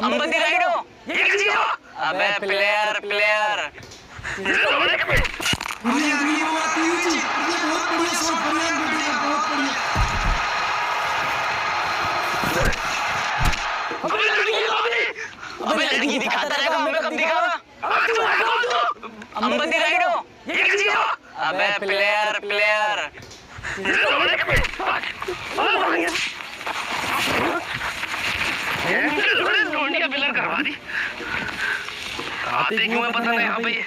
अंबती राइडो ये कैसी हो अबे प्लेयर प्लेयर बढ़िया बढ़िया बात हुई जी ये बहुत बढ़िया शॉट बढ़िया बढ़िया बहुत बढ़िया अबे लड़की दिखाता रहेगा हमें कब दिखावा अंबती राइडो ये कैसी हो अबे प्लेयर प्लेयर दी आते क्यों है पता नहीं यहाँ पे। ये